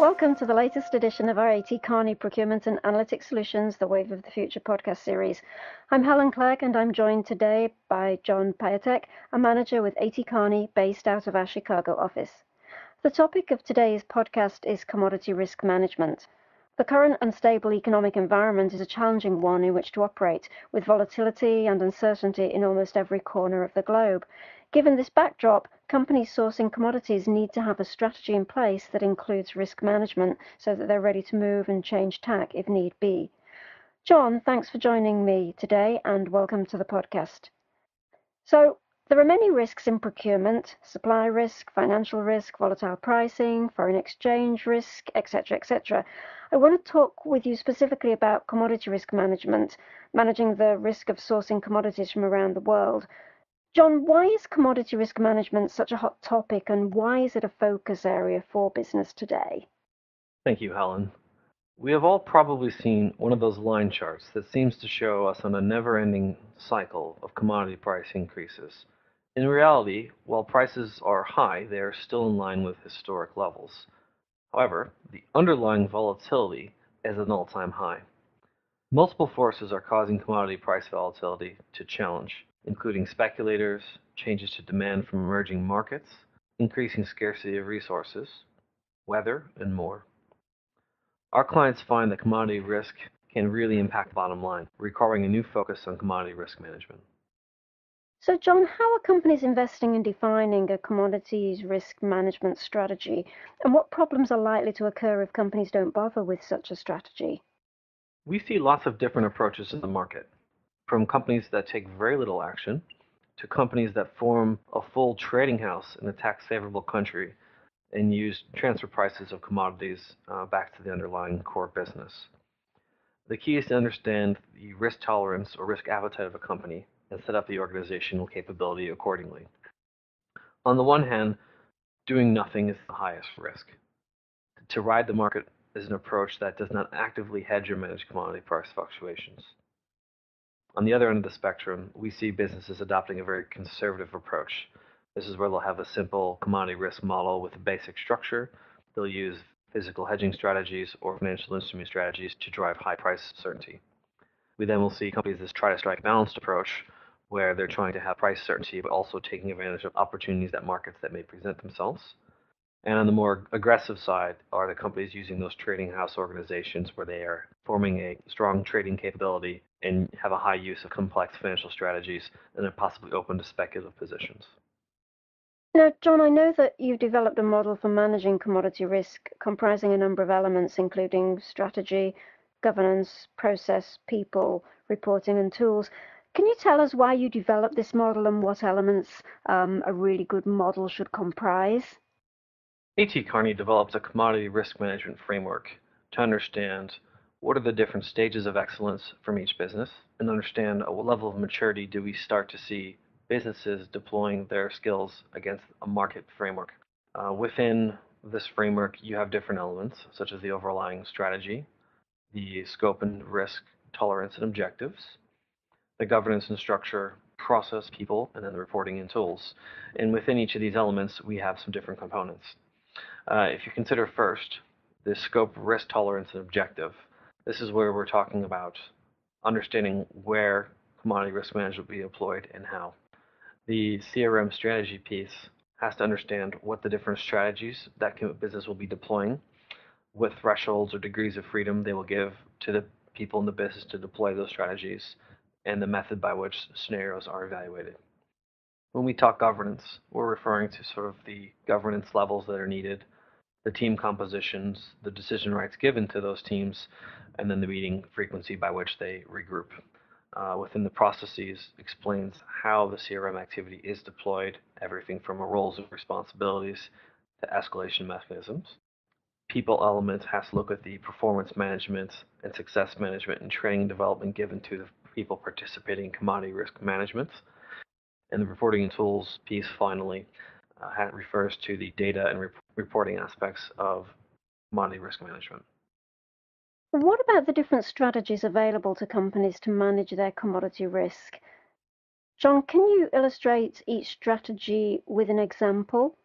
Welcome to the latest edition of our AT Kearney Procurement and Analytics Solutions, the Wave of the Future podcast series. I'm Helen Clegg and I'm joined today by John Piatek, a manager with AT Kearney based out of our Chicago office. The topic of today's podcast is commodity risk management. The current unstable economic environment is a challenging one in which to operate, with volatility and uncertainty in almost every corner of the globe. Given this backdrop, companies sourcing commodities need to have a strategy in place that includes risk management so that they're ready to move and change tack if need be. John, thanks for joining me today and welcome to the podcast. So, there are many risks in procurement supply risk, financial risk, volatile pricing, foreign exchange risk, etc. etc. I want to talk with you specifically about commodity risk management, managing the risk of sourcing commodities from around the world. John, why is commodity risk management such a hot topic and why is it a focus area for business today? Thank you, Helen. We have all probably seen one of those line charts that seems to show us on a never ending cycle of commodity price increases. In reality, while prices are high, they are still in line with historic levels. However, the underlying volatility is an all-time high. Multiple forces are causing commodity price volatility to challenge, including speculators, changes to demand from emerging markets, increasing scarcity of resources, weather, and more. Our clients find that commodity risk can really impact bottom line, requiring a new focus on commodity risk management. So, John, how are companies investing in defining a commodities risk management strategy, and what problems are likely to occur if companies don't bother with such a strategy? We see lots of different approaches in the market, from companies that take very little action to companies that form a full trading house in a tax favorable country and use transfer prices of commodities uh, back to the underlying core business. The key is to understand the risk tolerance or risk appetite of a company and set up the organizational capability accordingly. On the one hand, doing nothing is the highest risk. To ride the market is an approach that does not actively hedge or manage commodity price fluctuations. On the other end of the spectrum, we see businesses adopting a very conservative approach. This is where they'll have a simple commodity risk model with a basic structure. They'll use physical hedging strategies or financial instrument strategies to drive high price certainty. We then will see companies that try to strike a balanced approach where they're trying to have price certainty, but also taking advantage of opportunities that markets that may present themselves. And on the more aggressive side are the companies using those trading house organizations where they are forming a strong trading capability and have a high use of complex financial strategies and are possibly open to speculative positions. Now, John, I know that you've developed a model for managing commodity risk comprising a number of elements, including strategy, governance, process, people, reporting, and tools. Can you tell us why you developed this model and what elements um, a really good model should comprise? AT Kearney developed a commodity risk management framework to understand what are the different stages of excellence from each business and understand at what level of maturity do we start to see businesses deploying their skills against a market framework. Uh, within this framework, you have different elements, such as the overlying strategy, the scope and risk tolerance and objectives, the governance and structure, process, people, and then the reporting and tools. And within each of these elements, we have some different components. Uh, if you consider first the scope, risk tolerance, and objective, this is where we're talking about understanding where commodity risk management will be deployed and how. The CRM strategy piece has to understand what the different strategies that business will be deploying, what thresholds or degrees of freedom they will give to the people in the business to deploy those strategies, and the method by which scenarios are evaluated. When we talk governance, we're referring to sort of the governance levels that are needed, the team compositions, the decision rights given to those teams, and then the meeting frequency by which they regroup. Uh, within the processes explains how the CRM activity is deployed, everything from roles and responsibilities to escalation mechanisms. People element has to look at the performance management and success management and training development given to the people participating in commodity risk management. And the reporting and tools piece finally uh, refers to the data and rep- reporting aspects of commodity risk management. What about the different strategies available to companies to manage their commodity risk? John, can you illustrate each strategy with an example?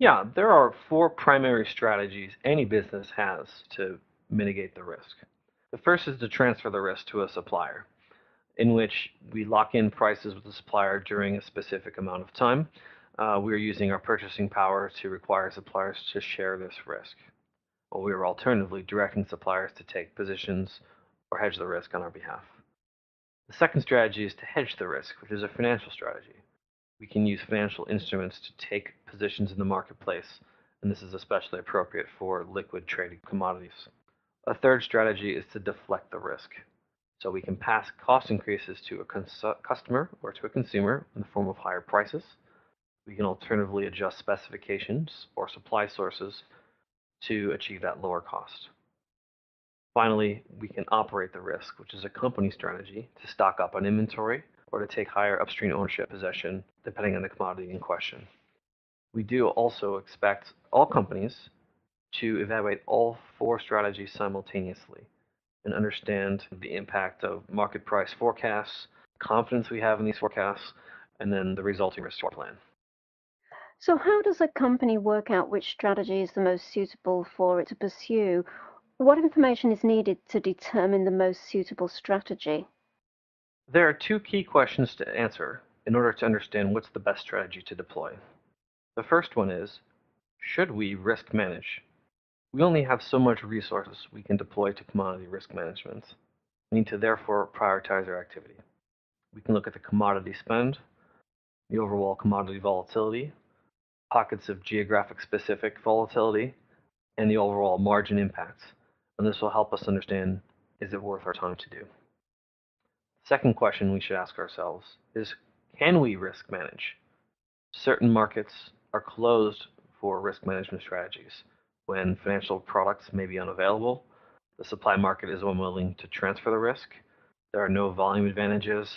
Yeah, there are four primary strategies any business has to mitigate the risk. The first is to transfer the risk to a supplier, in which we lock in prices with the supplier during a specific amount of time. Uh, we're using our purchasing power to require suppliers to share this risk. Or we are alternatively directing suppliers to take positions or hedge the risk on our behalf. The second strategy is to hedge the risk, which is a financial strategy. We can use financial instruments to take positions in the marketplace, and this is especially appropriate for liquid traded commodities. A third strategy is to deflect the risk. So we can pass cost increases to a customer or to a consumer in the form of higher prices. We can alternatively adjust specifications or supply sources to achieve that lower cost. Finally, we can operate the risk, which is a company strategy to stock up on inventory or to take higher upstream ownership possession, depending on the commodity in question. We do also expect all companies to evaluate all four strategies simultaneously and understand the impact of market price forecasts, confidence we have in these forecasts, and then the resulting risk to our plan. So, how does a company work out which strategy is the most suitable for it to pursue? What information is needed to determine the most suitable strategy? There are two key questions to answer in order to understand what's the best strategy to deploy. The first one is Should we risk manage? We only have so much resources we can deploy to commodity risk management. We need to therefore prioritize our activity. We can look at the commodity spend, the overall commodity volatility, pockets of geographic specific volatility, and the overall margin impacts. and this will help us understand is it worth our time to do. Second question we should ask ourselves is can we risk manage? Certain markets are closed for risk management strategies when financial products may be unavailable, the supply market is unwilling to transfer the risk, there are no volume advantages,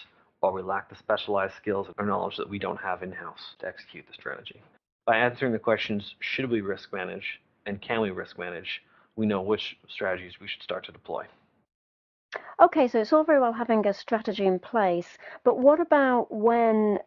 or we lack the specialized skills or knowledge that we don't have in house to execute the strategy. By answering the questions should we risk manage and can we risk manage, we know which strategies we should start to deploy. Okay, so it's all very well having a strategy in place, but what about when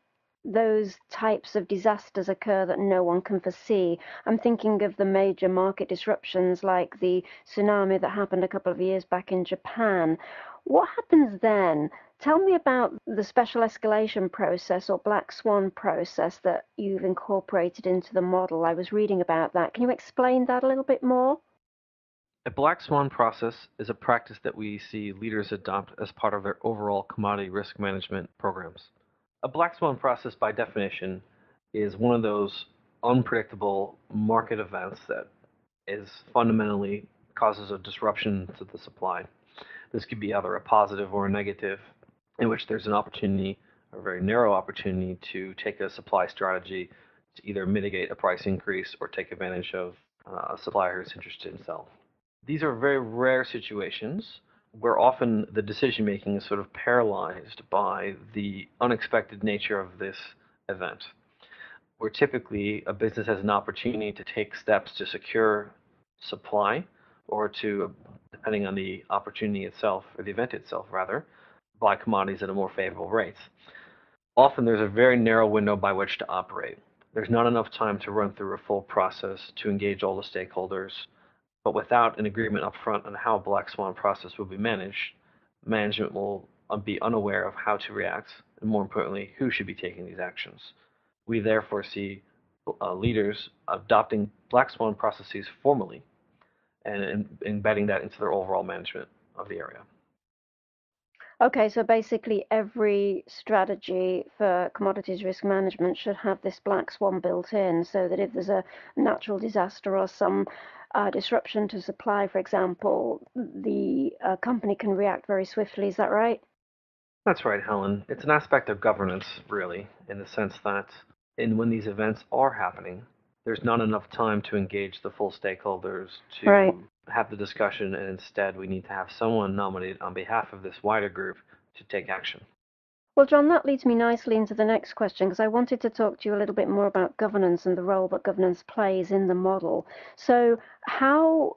those types of disasters occur that no one can foresee? I'm thinking of the major market disruptions like the tsunami that happened a couple of years back in Japan. What happens then? Tell me about the special escalation process or black swan process that you've incorporated into the model. I was reading about that. Can you explain that a little bit more? A black swan process is a practice that we see leaders adopt as part of their overall commodity risk management programs. A black swan process, by definition, is one of those unpredictable market events that is fundamentally causes a disruption to the supply. This could be either a positive or a negative, in which there's an opportunity, a very narrow opportunity, to take a supply strategy to either mitigate a price increase or take advantage of uh, a supplier who's interested in sell. These are very rare situations where often the decision making is sort of paralyzed by the unexpected nature of this event. Where typically a business has an opportunity to take steps to secure supply or to, depending on the opportunity itself or the event itself rather, buy commodities at a more favorable rate. Often there's a very narrow window by which to operate. There's not enough time to run through a full process to engage all the stakeholders but without an agreement up front on how a black swan process will be managed, management will uh, be unaware of how to react, and more importantly, who should be taking these actions. We therefore see uh, leaders adopting black swan processes formally and, and embedding that into their overall management of the area. Okay, so basically every strategy for commodities risk management should have this black swan built in so that if there's a natural disaster or some uh, disruption to supply, for example, the uh, company can react very swiftly. Is that right? That's right, Helen. It's an aspect of governance, really, in the sense that in when these events are happening, there's not enough time to engage the full stakeholders to right. have the discussion, and instead we need to have someone nominated on behalf of this wider group to take action. Well, John, that leads me nicely into the next question because I wanted to talk to you a little bit more about governance and the role that governance plays in the model. So, how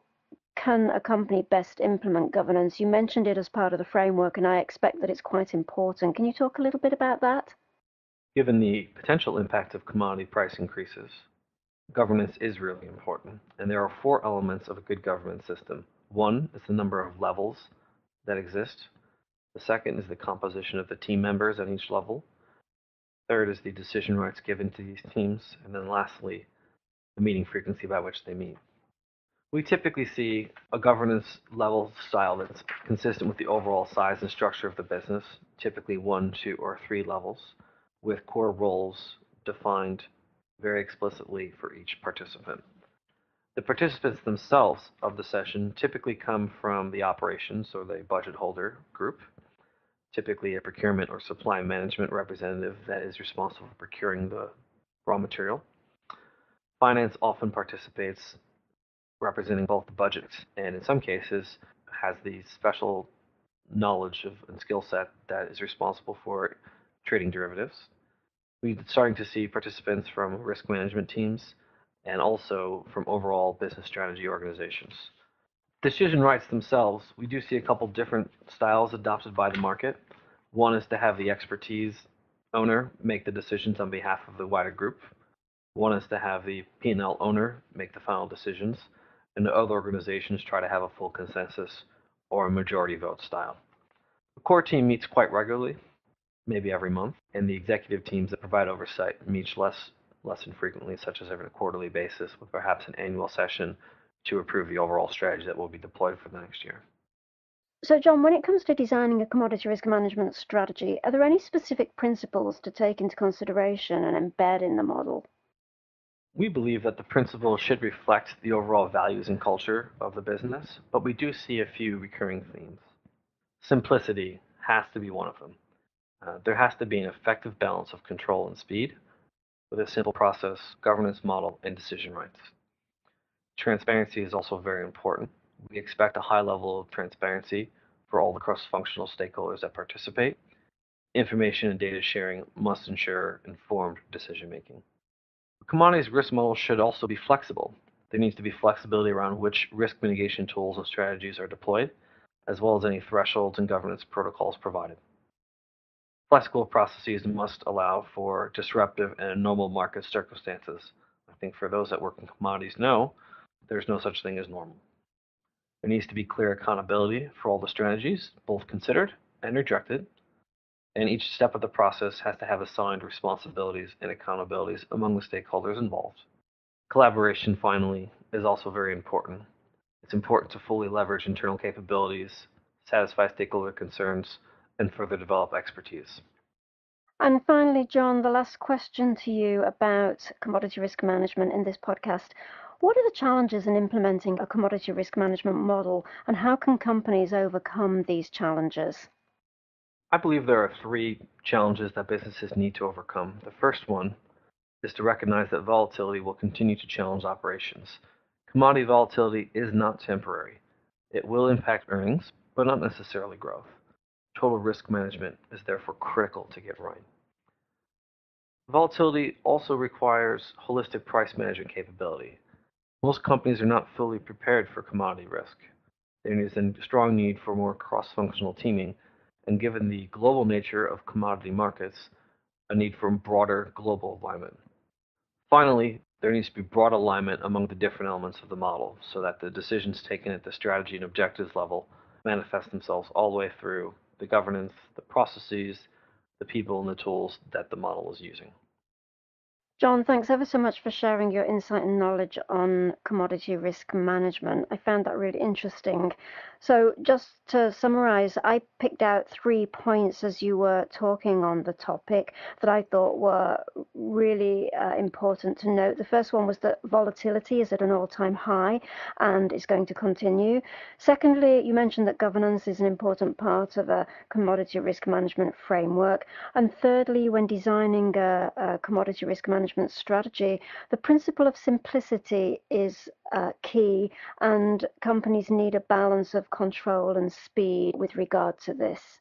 can a company best implement governance? You mentioned it as part of the framework, and I expect that it's quite important. Can you talk a little bit about that? Given the potential impact of commodity price increases, governance is really important, and there are four elements of a good governance system. One is the number of levels that exist. The second is the composition of the team members at each level. Third is the decision rights given to these teams. And then lastly, the meeting frequency by which they meet. We typically see a governance level style that's consistent with the overall size and structure of the business, typically one, two, or three levels, with core roles defined very explicitly for each participant. The participants themselves of the session typically come from the operations or the budget holder group, typically a procurement or supply management representative that is responsible for procuring the raw material. Finance often participates representing both the budget and in some cases has the special knowledge of and skill set that is responsible for trading derivatives. We're starting to see participants from risk management teams and also from overall business strategy organizations. Decision rights themselves, we do see a couple different styles adopted by the market. One is to have the expertise owner make the decisions on behalf of the wider group. One is to have the P&L owner make the final decisions, and the other organizations try to have a full consensus or a majority vote style. The core team meets quite regularly, maybe every month, and the executive teams that provide oversight meet less less infrequently, such as every quarterly basis, with perhaps an annual session to approve the overall strategy that will be deployed for the next year. So, John, when it comes to designing a commodity risk management strategy, are there any specific principles to take into consideration and embed in the model? We believe that the principles should reflect the overall values and culture of the business, but we do see a few recurring themes. Simplicity has to be one of them. Uh, there has to be an effective balance of control and speed, with a simple process, governance model, and decision rights. Transparency is also very important. We expect a high level of transparency for all the cross-functional stakeholders that participate. Information and data sharing must ensure informed decision making. Commodities risk model should also be flexible. There needs to be flexibility around which risk mitigation tools and strategies are deployed, as well as any thresholds and governance protocols provided. Flexible processes must allow for disruptive and normal market circumstances. I think for those that work in commodities know there's no such thing as normal. There needs to be clear accountability for all the strategies, both considered and rejected, and each step of the process has to have assigned responsibilities and accountabilities among the stakeholders involved. Collaboration, finally, is also very important. It's important to fully leverage internal capabilities, satisfy stakeholder concerns, and further develop expertise. And finally, John, the last question to you about commodity risk management in this podcast. What are the challenges in implementing a commodity risk management model, and how can companies overcome these challenges? I believe there are three challenges that businesses need to overcome. The first one is to recognize that volatility will continue to challenge operations. Commodity volatility is not temporary. It will impact earnings, but not necessarily growth. Total risk management is therefore critical to get right. Volatility also requires holistic price management capability. Most companies are not fully prepared for commodity risk. There is a strong need for more cross-functional teaming, and given the global nature of commodity markets, a need for broader global alignment. Finally, there needs to be broad alignment among the different elements of the model so that the decisions taken at the strategy and objectives level manifest themselves all the way through the governance, the processes, the people, and the tools that the model is using. John, thanks ever so much for sharing your insight and knowledge on commodity risk management. I found that really interesting. So, just to summarize, I picked out three points as you were talking on the topic that I thought were really uh, important to note. The first one was that volatility is at an all time high and is going to continue. Secondly, you mentioned that governance is an important part of a commodity risk management framework. And thirdly, when designing a, a commodity risk management strategy, the principle of simplicity is uh, key, and companies need a balance of control and speed with regard to this.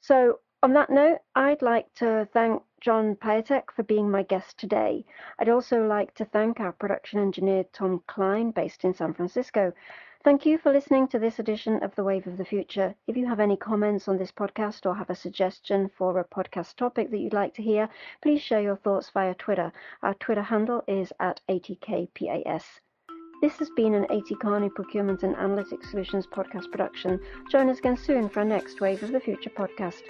So, on that note, I'd like to thank John Piatek for being my guest today. I'd also like to thank our production engineer Tom Klein, based in San Francisco. Thank you for listening to this edition of The Wave of the Future. If you have any comments on this podcast or have a suggestion for a podcast topic that you'd like to hear, please share your thoughts via Twitter. Our Twitter handle is at ATKPAS. This has been an AT Kearney Procurement and Analytics Solutions podcast production. Join us again soon for our next Wave of the Future podcast.